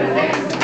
Amen.